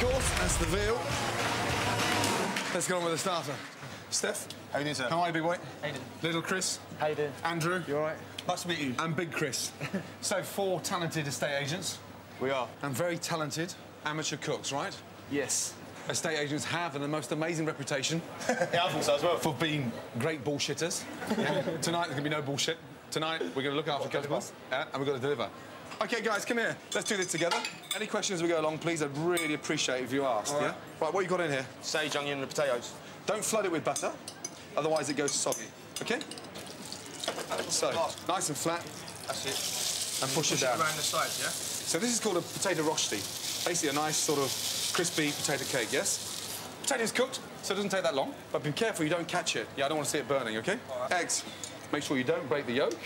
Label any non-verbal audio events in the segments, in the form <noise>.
course, that's the veal. Let's get on with the starter. Stef, How you doing, sir? how are you, big weight? How you doing? Little Chris, How you doing? Andrew, You all right? Nice to meet you. and Big Chris. <laughs> so, four talented estate agents We are. and very talented amateur cooks, right? Yes. Estate agents have and the most amazing reputation <laughs> Yeah, I think so as well. for being great bullshitters. Yeah. <laughs> Tonight, there's going to be no bullshit. Tonight, we're going to look after customers yeah, uh, and we're going to deliver. OK, guys, come here. Let's do this together. Any questions as we go along, please? I'd really appreciate if you asked, yeah? Right, what you got in here? Sage, onion, and potatoes. Don't flood it with butter, otherwise it goes soggy, OK? So, nice and flat, That's it. and push, it down. around the sides, yeah? So this is called a potato rosti. Basically a nice sort of crispy potato cake, yes? Potato's cooked, so it doesn't take that long. But be careful you don't catch it. Yeah, I don't want to see it burning, OK? Eggs. Make sure you don't break the yolk.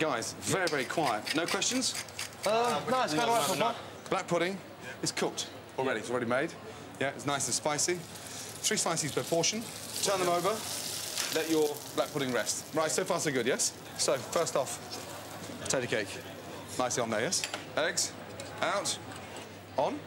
Guys, very, very quiet. No questions? Uh, no, it's going all right for fun. Black pudding is cooked already. It's already made. Yeah, it's nice and spicy. Three slices per portion. Turn them over. Let your black pudding rest. Right, so far so good, yes? So, first off, potato cake. Nicely on there, yes? Eggs, out, on.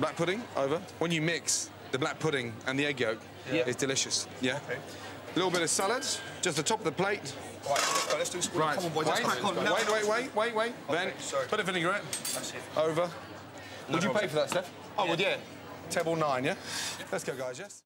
Black pudding, over. When you mix the black pudding and the egg yolk, Yeah. it's delicious, yeah? A little bit of salad, just the top of the plate. Right, let's go. Let's do some. Right, Come on, boys. wait, Let's crack on. wait, wait, wait, wait, wait. Then, sorry. bit of vinaigrette, That's it. over. Would you pay for that, Stef? Oh, well, yeah. Table nine, yeah? Let's go, guys, yes?